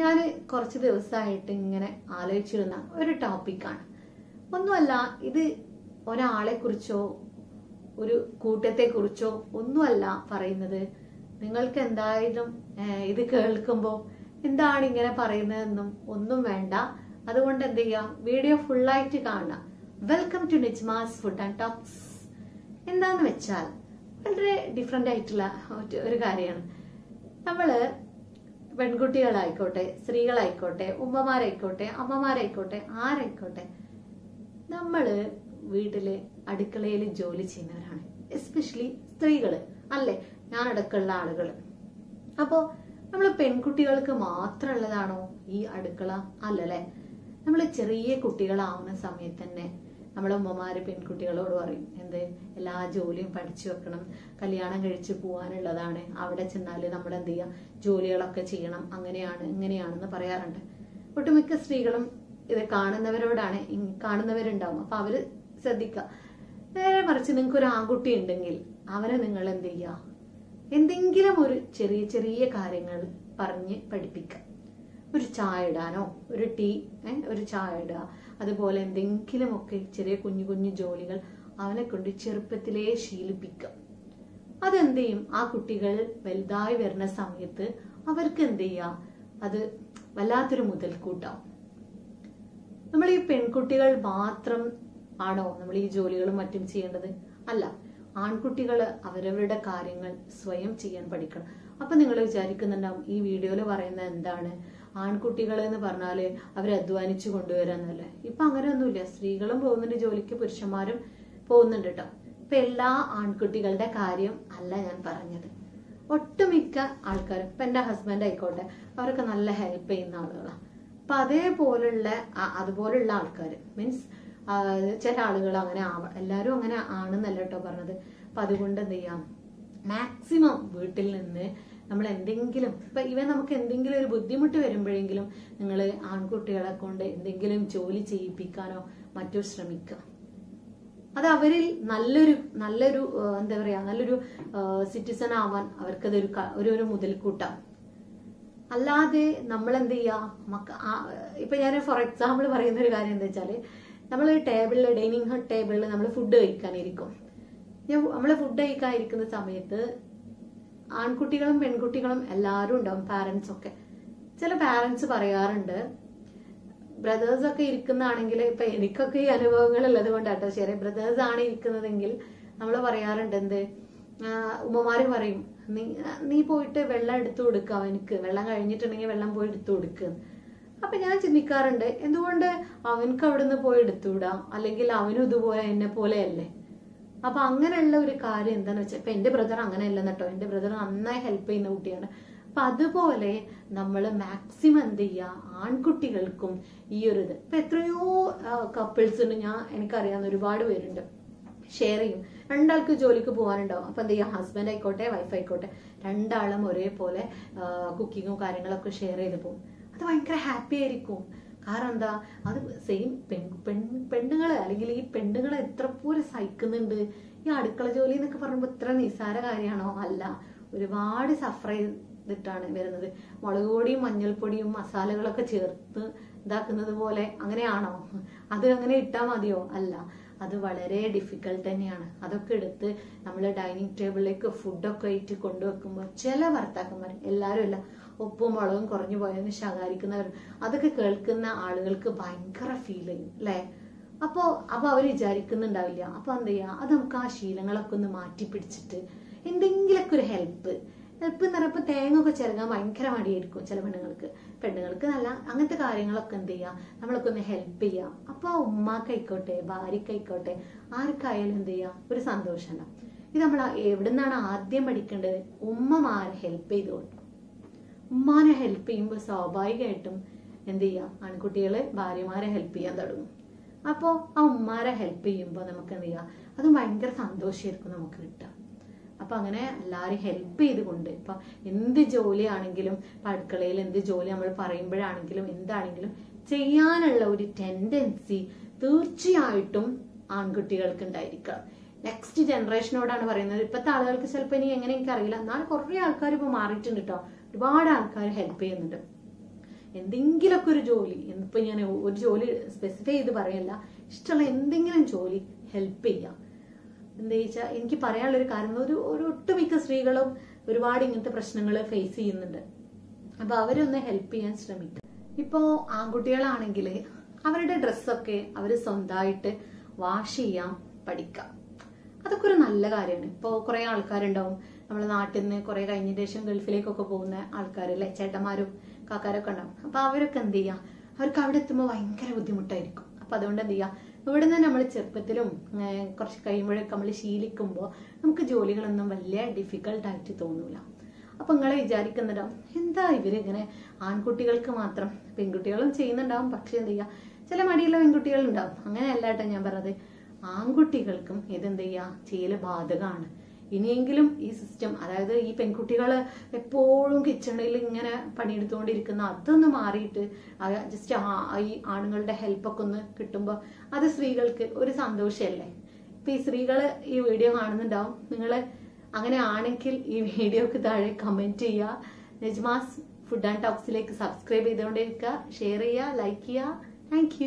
ഞാൻ കുറച്ച് ദിവസമായിട്ട് ഇങ്ങനെ ആലോചിച്ചിരുന്ന ഒരു ടോപ്പിക്കാണ്. ഒന്നുമല്ല ഇത് ഒരാളെ കുറിച്ചോ ഒരു കൂട്ടത്തെ കുറിച്ചോ ഒന്നുമല്ല പറയുന്നത്. നിങ്ങൾക്ക് എന്തായാലും ഇത് കേൾക്കുമ്പോൾ എന്താണ് ഇങ്ങനെ പറയുന്നതെന്നും ഒന്നും വേണ്ട. അതുകൊണ്ട് എന്ത് ചെയ്യാം? വീഡിയോ ഫുള്ളായിട്ട് കാണാം welcome to Nijmas food and talks എന്താന്ന് വെച്ചാൽ വളരെ ഡിഫറെന്റ് ആയിട്ടുള്ള ഒരു- കാര്യമാണ്. നമ്മൾ പെൺകുട്ടികളായിക്കോട്ടെ സ്ത്രീകളായിക്കോട്ടെ ഉമ്മമാരായിക്കോട്ടെ അമ്മമാരായിക്കോട്ടെ ആരായിക്കോട്ടെ നമ്മൾ വീട്ടിലെ അടുക്കളയിൽ ജോലി ചെയ്യുന്നവരാണ്. എസ്പെഷ്യലി സ്ത്രീകൾ അല്ലേ? ഞാൻ അടുക്കള ആളുകൾ അപ്പോ നമ്മൾ പെൺകുട്ടികൾക്ക് മാത്രമുള്ളതാണോ ഈ അടുക്കള? അല്ലല്ലേ? നമ്മൾ ചെറിയ കുട്ടികളാവുന്ന സമയത്ത് തന്നെ നമ്മളെ ഉമ്മമാര് പെൺകുട്ടികളോട് പറയും എന്ത് എല്ലാ ജോലിയും പഠിച്ചു വെക്കണം കല്യാണം കഴിച്ച് പോകാനുള്ളതാണ് അവിടെ ചെന്നാൽ നമ്മൾ എന്ത് ചെയ്യാം ജോലികളൊക്കെ ചെയ്യണം അങ്ങനെയാണ് ഇങ്ങനെയാണെന്ന് പറയാറുണ്ട്. ഒട്ടുമിക്ക സ്ത്രീകളും ഇത് കാണുന്നവരോടാണ് കാണുന്നവരുണ്ടാവും. അപ്പൊ അവർ ശ്രദ്ധിക്കുക നേരെ മറിച്ച് നിങ്ങൾക്ക് ഒരു ആൺകുട്ടി ഉണ്ടെങ്കിൽ അവനെ നിങ്ങൾ എന്ത് ചെയ്യുക എന്തെങ്കിലും ഒരു ചെറിയ ചെറിയ കാര്യങ്ങൾ പറഞ്ഞ് പഠിപ്പിക്കുക ഒരു ചായ ഇടാനോ ഒരു ടീ ഒരു ചായ ഇടുക. അതുപോലെ എന്തെങ്കിലുമൊക്കെ ചെറിയ കുഞ്ഞു കുഞ്ഞു ജോലികൾ അവനെ കൊണ്ട് ചെറുപ്പത്തിലേ ശീലിപ്പിക്കുക അതെന്ത് ചെയ്യും ആ കുട്ടികൾ വലുതായി വരുന്ന സമയത്ത് അവർക്ക് എന്ത് ചെയ്യാം? അത് വല്ലാത്തൊരു മുതൽക്കൂട്ടാവും. നമ്മൾ ഈ പെൺകുട്ടികൾ മാത്രം ആണോ നമ്മൾ ഈ ജോലികളും മറ്റും ചെയ്യേണ്ടത്? അല്ല ആൺകുട്ടികൾ അവരവരുടെ കാര്യങ്ങൾ സ്വയം ചെയ്യാൻ പഠിക്കണം. അപ്പൊ നിങ്ങൾ വിചാരിക്കുന്നുണ്ടാവും ഈ വീഡിയോയിൽ പറയുന്നത് എന്താണ്? ആൺകുട്ടികൾ എന്ന് പറഞ്ഞാൽ അവരെ അധ്വാനിച്ചു കൊണ്ടുവരാന്നല്ലേ ഇപ്പൊ അങ്ങനെയൊന്നുമില്ല. സ്ത്രീകളും പോകുന്നുണ്ട് ജോലിക്ക് പുരുഷന്മാരും പോകുന്നുണ്ട് കേട്ടോ. ഇപ്പൊ എല്ലാ ആൺകുട്ടികളുടെ കാര്യം അല്ല ഞാൻ പറഞ്ഞത്. ഒട്ടുമിക്ക ആൾക്കാരും ഇപ്പൊ എന്റെ ഹസ്ബൻഡ് ആയിക്കോട്ടെ അവരൊക്കെ നല്ല ഹെൽപ്പ് ചെയ്യുന്ന ആളുകളാണ് അപ്പൊ അതേപോലുള്ള അതുപോലുള്ള ആൾക്കാർ മീൻസ് ചില ആളുകൾ അങ്ങനെ ആവ എല്ലാവരും അങ്ങനെ ആണെന്നല്ല കേട്ടോ പറഞ്ഞത്. അപ്പൊ അതുകൊണ്ട് എന്ത് ചെയ്യാം? മാക്സിമം വീട്ടിൽ നിന്ന് നമ്മൾ എന്തെങ്കിലും ഇപ്പൊ ഇവ നമുക്ക് എന്തെങ്കിലും ഒരു ബുദ്ധിമുട്ട് വരുമ്പോഴെങ്കിലും നിങ്ങൾ ആൺകുട്ടികളെ കൊണ്ട് എന്തെങ്കിലും ജോലി ചെയ്യിപ്പിക്കാനോ മറ്റോ ശ്രമിക്കുക. അത് അവരിൽ നല്ലൊരു നല്ലൊരു എന്താ പറയാ നല്ലൊരു സിറ്റിസൺ ആവാൻ അവർക്കതൊരു ഒരു ഒരു മുതൽക്കൂട്ടാണ്. അല്ലാതെ നമ്മൾ എന്ത് ചെയ്യുക മക്ക ഇപ്പൊ ഞാൻ ഫോർ എക്സാമ്പിൾ പറയുന്ന ഒരു കാര്യം എന്താ വെച്ചാൽ നമ്മൾ ടേബിളിൽ ഡൈനിങ് ടേബിളിൽ നമ്മൾ ഫുഡ് കഴിക്കാനിരിക്കും. നമ്മൾ ഫുഡ് കഴിക്കാൻ ഇരിക്കുന്ന സമയത്ത് ആൺകുട്ടികളും പെൺകുട്ടികളും എല്ലാവരും ഉണ്ടാവും പാരന്റ്സ് ഒക്കെ. ചില പാരന്റ്സ് പറയാറുണ്ട് ബ്രദേഴ്സ് ഒക്കെ ഇരിക്കുന്നതാണെങ്കിൽ ഇപ്പൊ എനിക്കൊക്കെ ഈ അനുഭവങ്ങൾ ഉള്ളത് കൊണ്ടാട്ടോ ശരി. ബ്രദേഴ്സ് ആണ് ഇരിക്കുന്നതെങ്കിൽ നമ്മൾ പറയാറുണ്ട് എന്ത്? ഉമ്മമാര് പറയും നീ നീ പോയിട്ട് വെള്ളം എടുത്തു കൊടുക്കാം അവനക്ക് വെള്ളം കഴിഞ്ഞിട്ടുണ്ടെങ്കിൽ വെള്ളം പോയി എടുത്തു കൊടുക്കുക അപ്പൊ ഞാൻ ചിന്തിക്കാറുണ്ട് എന്തുകൊണ്ട് അവനക്ക് അവിടുന്ന് പോയി എടുത്തുവിടാം അല്ലെങ്കിൽ അവനും ഇതുപോലെ എന്നെ പോലെയല്ലേ അപ്പൊ അങ്ങനെയുള്ള ഒരു കാര്യം എന്താണെന്ന് വെച്ചാൽ ഇപ്പൊ എന്റെ ബ്രദർ അങ്ങനെയല്ല കേട്ടോ എന്റെ ബ്രദർ നന്നായി ഹെൽപ്പ് ചെയ്യുന്ന കുട്ടിയാണ്. അപ്പൊ അതുപോലെ നമ്മൾ മാക്സിമം എന്ത് ചെയ്യുക ആൺകുട്ടികൾക്കും ഈ ഒരു ഇത്. ഇപ്പൊ എത്രയോ കപ്പിൾസ് ഉണ്ട്. ഞാൻ എനിക്കറിയാവുന്ന ഒരുപാട് പേരുണ്ട്. ഷെയർ ചെയ്യും. രണ്ടാൾക്ക് ജോലിക്ക് പോകാനുണ്ടാവും. അപ്പൊ എന്ത് ചെയ്യുക ഹസ്ബൻഡ് ആയിക്കോട്ടെ വൈഫ് ആയിക്കോട്ടെ രണ്ടാളും ഒരേപോലെ കുക്കിങ്ങും കാര്യങ്ങളൊക്കെ ഷെയർ ചെയ്ത് പോകും. അത് ഭയങ്കര ഹാപ്പി ആയിരിക്കും. കാരണം എന്താ അത് സെയിം പെൺ പെൺ പെണ്ണുങ്ങളെ അല്ലെങ്കിൽ ഈ പെണ്ണുങ്ങളെ എത്ര പോലെ സഹിക്കുന്നുണ്ട്? ഈ അടുക്കള ജോലി എന്നൊക്കെ പറയുമ്പോൾ ഇത്ര നിസ്സാര കാര്യമാണോ? അല്ല. ഒരുപാട് സഫർ ചെയ്തിട്ടാണ് വരുന്നത്. മുളക് പൊടിയും മഞ്ഞൾപ്പൊടിയും മസാലകളൊക്കെ ചേർത്ത് ഇതാക്കുന്നത് പോലെ അങ്ങനെയാണോ? അത് അങ്ങനെ ഇട്ടാൽ മതിയോ? അല്ല. അത് വളരെ ഡിഫിക്കൽട്ട് തന്നെയാണ്. അതൊക്കെ എടുത്ത് നമ്മൾ ഡൈനിങ് ടേബിളിലേക്ക് ഫുഡൊക്കെ ആയിട്ട് കൊണ്ടുവെക്കുമ്പോൾ ചില ഭർത്താക്കന്മാർ എല്ലാവരും അല്ല ഉപ്പും മുളകും കുറഞ്ഞു പോയെന്ന് ശകാരിക്കുന്നവർ അതൊക്കെ കേൾക്കുന്ന ആളുകൾക്ക് ഭയങ്കര ഫീൽ ചെയ്യും അല്ലേ? അപ്പോൾ അപ്പോൾ അവർ വിചാരിക്കുന്നുണ്ടാവില്ല. അപ്പോൾ എന്ത് ചെയ്യുക അത് നമുക്ക് ആ ശീലങ്ങളൊക്കെ ഒന്ന് മാറ്റി പിടിച്ചിട്ട് എന്തെങ്കിലുമൊക്കെ ഒരു ഹെൽപ്പ് എന്ന് പറയുമ്പോൾ തേങ്ങ ഒക്കെ ചിരങ്ങാൻ ഭയങ്കര മടിയായിരിക്കും ചില പെണ്ണുങ്ങൾക്ക്. പെണ്ണുങ്ങൾക്ക് നല്ല അങ്ങനത്തെ കാര്യങ്ങളൊക്കെ എന്ത് ചെയ്യാം? നമ്മളൊക്കെ ഒന്ന് ഹെൽപ്പ് ചെയ്യാം. അപ്പൊ ഉമ്മാക്കായിക്കോട്ടെ ഭാര്യക്കായിക്കോട്ടെ ആർക്കായാലും എന്ത് ചെയ്യാം? ഒരു സന്തോഷമല്ല ഇത് നമ്മൾ എവിടുന്നാണ് ആദ്യം പഠിക്കേണ്ടത്? ഉമ്മമാരെ ഹെൽപ്പ് ചെയ്ത് ഉമ്മാനെ ഹെൽപ്പ് ചെയ്യുമ്പോൾ സ്വാഭാവികമായിട്ടും എന്ത് ചെയ്യാം? ആൺകുട്ടികൾ ഭാര്യമാരെ ഹെൽപ്പ് ചെയ്യാൻ തുടങ്ങും. അപ്പോൾ ആ ഉമ്മാരെ ഹെൽപ്പ് ചെയ്യുമ്പോൾ നമുക്ക് എന്ത് ചെയ്യാം? അത് ഭയങ്കര സന്തോഷമായിരിക്കും നമുക്ക് കിട്ടുക. അപ്പൊ അങ്ങനെ എല്ലാവരും ഹെൽപ്പ് ചെയ്തുകൊണ്ട് ഇപ്പൊ എന്ത് ജോലിയാണെങ്കിലും ഇപ്പം അടുക്കളയിൽ എന്ത് ജോലി നമ്മൾ പറയുമ്പോഴാണെങ്കിലും എന്താണെങ്കിലും ചെയ്യാനുള്ള ഒരു ടെൻഡൻസി തീർച്ചയായിട്ടും ആൺകുട്ടികൾക്ക് ഉണ്ടായിരിക്കണം നെക്സ്റ്റ് ജനറേഷനോടാണ് പറയുന്നത്. ഇപ്പോഴത്തെ ആളുകൾക്ക് ചിലപ്പോൾ ഇനി എങ്ങനെ അറിയില്ല എന്നാൽ കുറേ ആൾക്കാർ ഇപ്പോൾ മാറിയിട്ടുണ്ട് കേട്ടോ ഒരുപാട് ആൾക്കാർ ഹെൽപ്പ് ചെയ്യുന്നുണ്ട്. എന്തെങ്കിലുമൊക്കെ ഒരു ജോലി ഇപ്പം ഞാൻ ഒരു ജോലി സ്പെസിഫൈ ചെയ്ത് പറയല്ല. ഇഷ്ടമുള്ള എന്തെങ്കിലും ജോലി ഹെൽപ്പ് ചെയ്യാം. എന്താ വെച്ചാൽ എനിക്ക് പറയാനുള്ളൊരു കാരണം ഒരു ഒരു ഒട്ടുമിക്ക സ്ത്രീകളും ഒരുപാട് ഇങ്ങനത്തെ പ്രശ്നങ്ങൾ ഫേസ് ചെയ്യുന്നുണ്ട്. അപ്പൊ അവരൊന്ന് ഹെൽപ്പ് ചെയ്യാൻ ശ്രമിക്കും. ഇപ്പോ ആൺകുട്ടികളാണെങ്കിൽ അവരുടെ ഡ്രസ്സൊക്കെ അവർ സ്വന്തമായിട്ട് വാഷ് ചെയ്യാൻ പഠിക്കാം. അതൊക്കെ ഒരു നല്ല കാര്യമാണ്. ഇപ്പോൾ കുറേ ആൾക്കാരുണ്ടാവും. നമ്മളെ നാട്ടിൽ നിന്ന് കുറേ കഴിഞ്ഞ ശേഷം ഗൾഫിലേക്കൊക്കെ പോകുന്ന ആൾക്കാരല്ലേ ചേട്ടന്മാരും കാക്കാരൊക്കെ ഉണ്ടാവും. അപ്പൊ അവരൊക്കെ എന്ത് ചെയ്യാം അവർക്ക് അവിടെ എത്തുമ്പോൾ ഭയങ്കര ബുദ്ധിമുട്ടായിരിക്കും. അപ്പൊ അതുകൊണ്ട് എന്ത് ചെയ്യാം ഇവിടെ നിന്ന് നമ്മൾ ചെറുപ്പത്തിലും കുറച്ച് കഴിയുമ്പോഴൊക്കെ നമ്മൾ ശീലിക്കുമ്പോൾ നമുക്ക് ജോലികളൊന്നും വലിയ ഡിഫിക്കൽട്ടായിട്ട് തോന്നൂല. അപ്പം നിങ്ങൾ വിചാരിക്കുന്നുണ്ടാവും എന്താ ഇവരിങ്ങനെ ആൺകുട്ടികൾക്ക് മാത്രം? പെൺകുട്ടികളും ചെയ്യുന്നുണ്ടാവും പക്ഷെ എന്ത് ചെയ്യുക ചില മടിയുള്ള പെൺകുട്ടികൾ ഉണ്ടാവും അങ്ങനെയല്ല കേട്ടോ ഞാൻ പറഞ്ഞത്. ആൺകുട്ടികൾക്കും ഇതെന്ത് ചെയ്യുക ചെയ്യൽ ബാധകമാണ് ഇനിയെങ്കിലും ഈ സിസ്റ്റം അതായത് ഈ പെൺകുട്ടികൾ എപ്പോഴും കിച്ചണിൽ ഇങ്ങനെ പണിയെടുത്തുകൊണ്ടിരിക്കുന്ന അതൊന്ന് മാറിയിട്ട് ജസ്റ്റ് ഈ ആണുങ്ങളുടെ ഹെൽപ്പൊക്കെ ഒന്ന് കിട്ടുമ്പോൾ അത് സ്ത്രീകൾക്ക് ഒരു സന്തോഷമല്ലേ ഇപ്പൊ ഈ സ്ത്രീകൾ ഈ വീഡിയോ കാണുന്നുണ്ടാവും. നിങ്ങൾ അങ്ങനെ ആണെങ്കിൽ ഈ വീഡിയോക്ക് താഴെ കമന്റ് ചെയ്യുക നെജ്മാസ് ഫുഡ് ആൻഡ് ടോക്സിലേക്ക് സബ്സ്ക്രൈബ് ചെയ്തുകൊണ്ടിരിക്കുക ഷെയർ ചെയ്യുക ലൈക്ക് ചെയ്യുക താങ്ക്